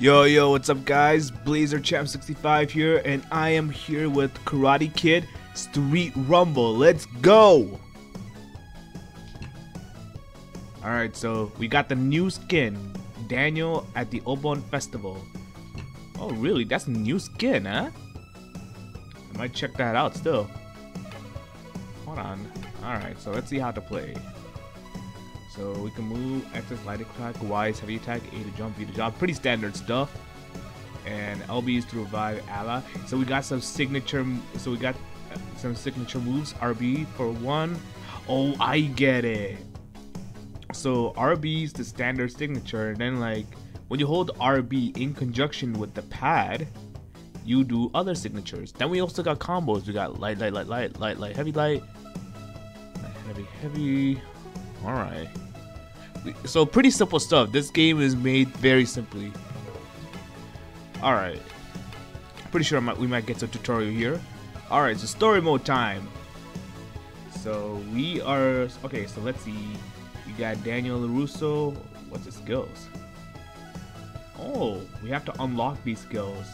Yo, yo, what's up, guys? Blazer Champ 65 here, and I am here with Karate Kid Street Rumble. Let's go! Alright, so we got the new skin Daniel at the Obon Festival. Oh, really? That's a new skin, huh? I might check that out still. Hold on. Alright, so let's see how to play. So we can move, X is light attack, Y is heavy attack, A to jump, B to jump. Pretty standard stuff. And LB is to revive Allah. So we got some signature, so we got uh, some signature moves. RB for one. Oh, I get it. So RB is the standard signature, and then like when you hold RB in conjunction with the pad, you do other signatures. Then we also got combos. We got light, light, light, light, light, light, heavy, light, light heavy, heavy. All right. So pretty simple stuff. This game is made very simply. All right. Pretty sure might, we might get to tutorial here. All right, so story mode time. So we are okay. So let's see. We got Daniel Larusso. What's his skills? Oh, we have to unlock these skills.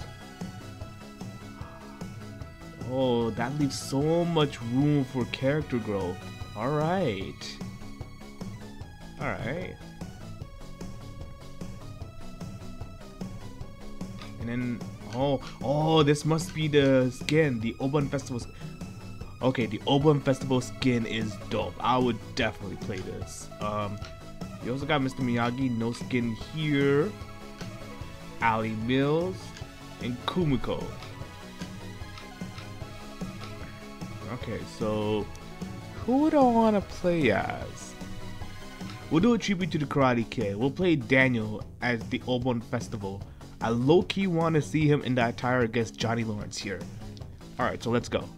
Oh, that leaves so much room for character growth. All right. Alright. And then, oh, oh, this must be the skin, the Obon Festival. Okay, the Obon Festival skin is dope. I would definitely play this. Um, you also got Mr. Miyagi, no skin here. Ali Mills, and Kumiko. Okay, so who would I want to play as? We'll do a tribute to the Karate Kid. We'll play Daniel as the Obon Festival. I low-key want to see him in the attire against Johnny Lawrence here. Alright, so let's go.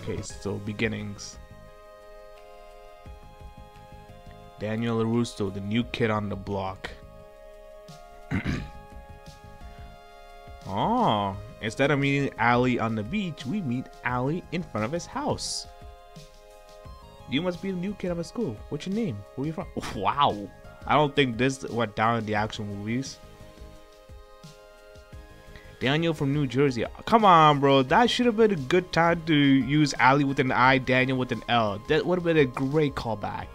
Okay, so beginnings. Daniel LaRusso, the new kid on the block. oh, Instead of meeting Ali on the beach, we meet Ali in front of his house. You must be the new kid at a school. What's your name? Where are you from? Wow. I don't think this went down in the actual movies. Daniel from New Jersey. Come on, bro. That should have been a good time to use Ali with an I, Daniel with an L. That would have been a great callback.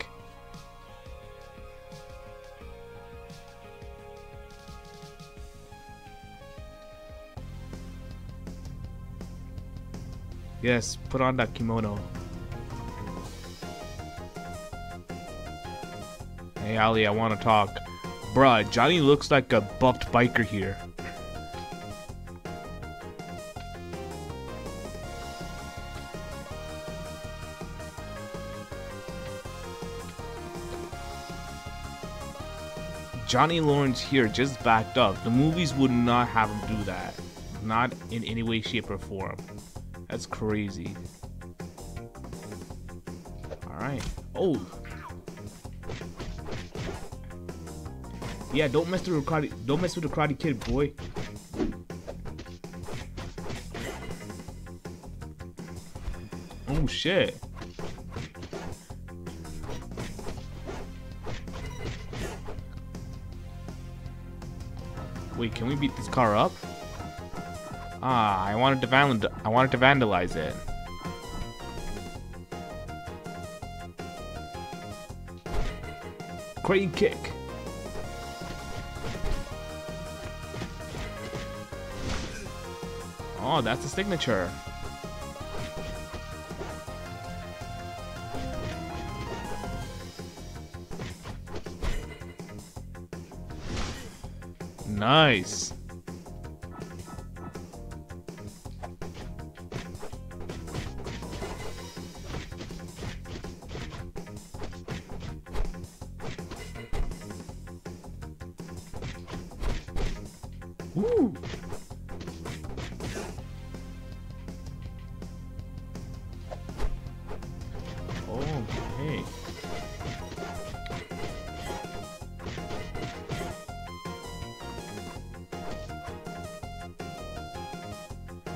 Yes, put on that kimono. Hey Ali, I want to talk. Bruh, Johnny looks like a buffed biker here. Johnny Lawrence here just backed up. The movies would not have him do that. Not in any way, shape, or form. That's crazy. Alright. Oh. Yeah, don't mess with the karate don't mess with the karate kid, boy. Oh shit. Wait, can we beat this car up? Ah, I wanted to vandal I wanted to vandalize it. Crane kick. Oh, that's a signature. Nice. Woo!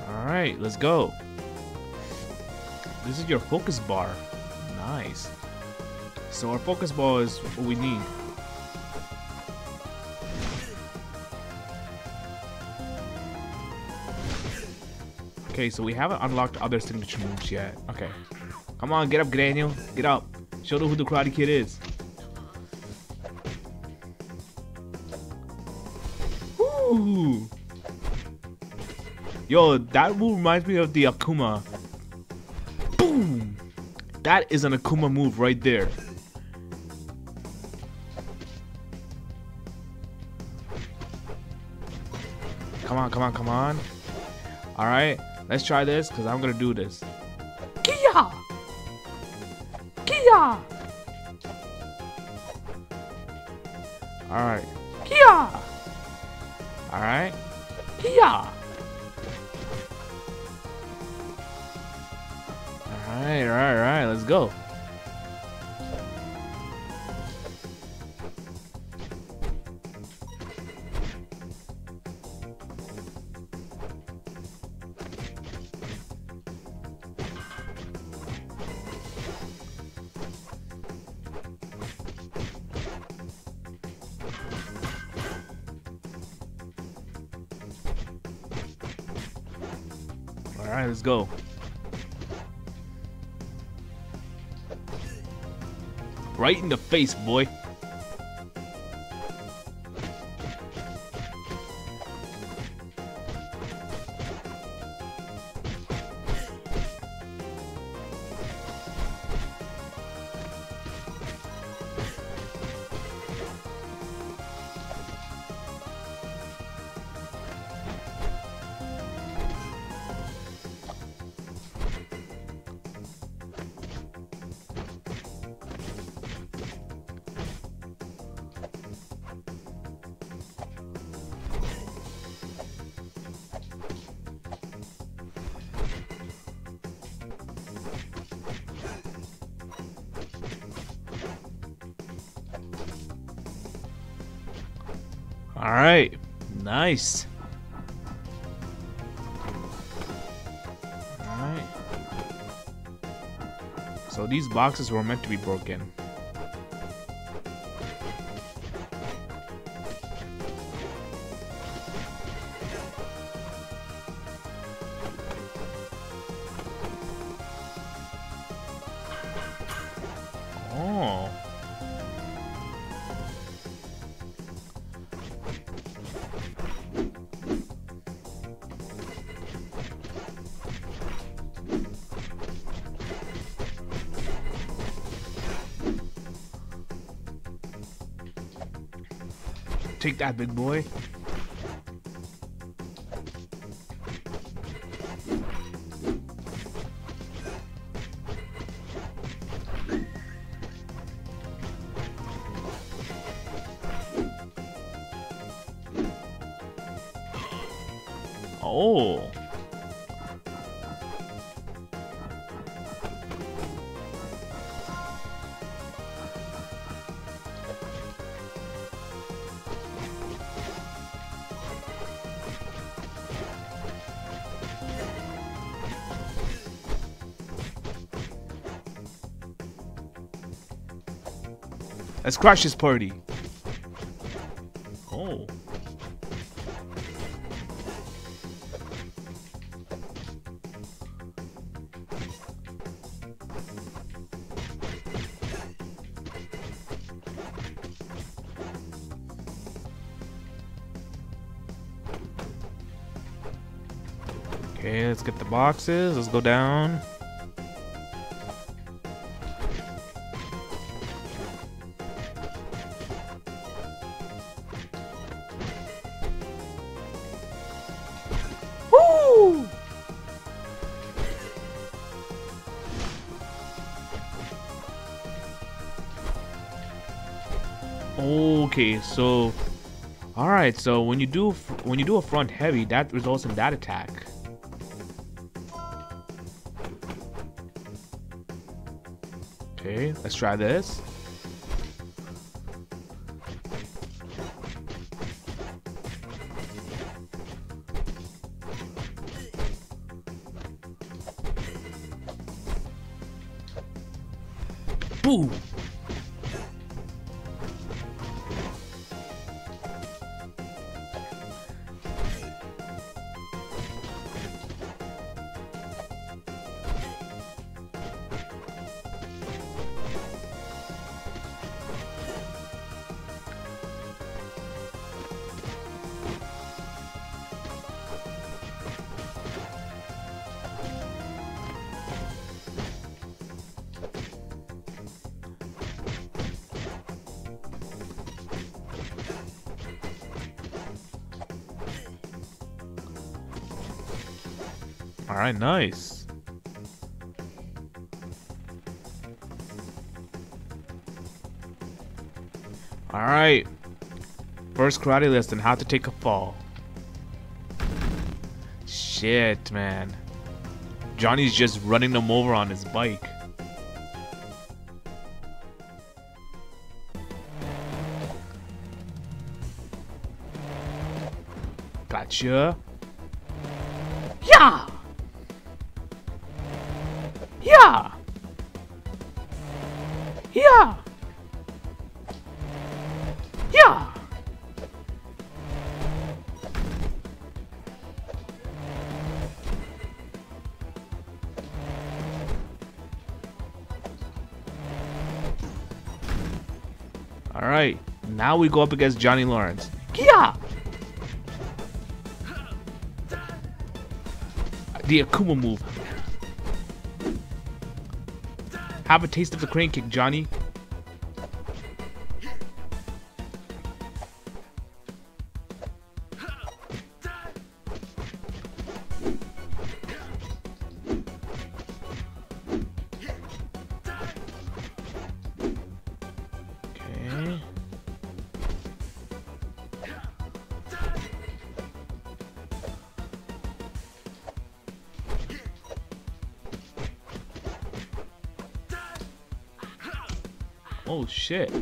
Alright, let's go. This is your focus bar. Nice. So our focus ball is what we need. Okay, so we haven't unlocked other signature moves yet. Okay. Come on, get up, Daniel. Get up. Show them who the Karate Kid is. Ooh. Yo, that move reminds me of the Akuma. Boom! That is an Akuma move right there. Come on, come on, come on. Alright, let's try this because I'm gonna do this. Kia! Kia! Alright. Kia! Alright. Kia! Alright, alright, alright, let's go. Alright, let's go. Right in the face, boy. All right, nice. All right. So these boxes were meant to be broken. Oh. Take that, big boy. Let's crash this party. Oh. Okay, let's get the boxes. Let's go down. Okay, so all right, so when you do when you do a front heavy, that results in that attack. Okay, let's try this. Boo! Alright, nice. Alright. First karate lesson, how to take a fall. Shit, man. Johnny's just running them over on his bike. Gotcha. Yeah! Yeah! Yeah! Yeah! Alright, now we go up against Johnny Lawrence. Yeah! The Akuma move. Have a taste of the crane kick, Johnny. Oh shit.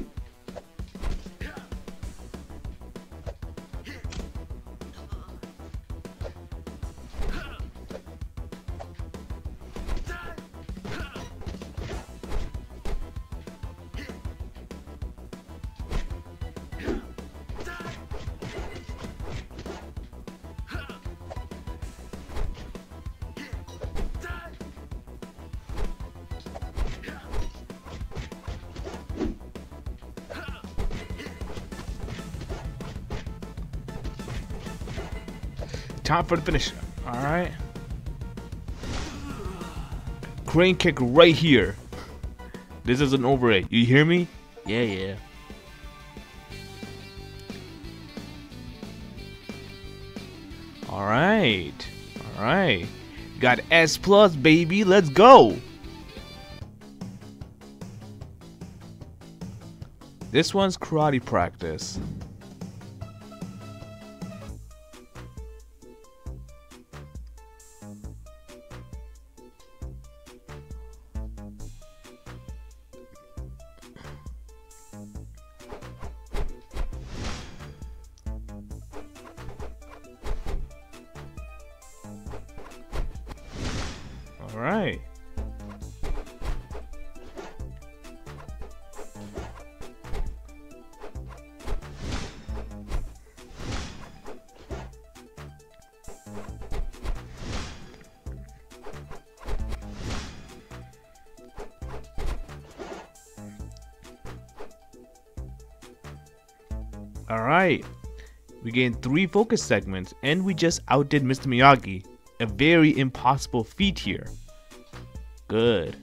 Time for the finish. Alright. Crane kick right here. This isn't over it. You hear me? Yeah, yeah. Alright. Alright. Got S plus, baby. Let's go. This one's karate practice. All right. All right. We gained three focus segments and we just outdid Mr. Miyagi. A very impossible feat here. Good.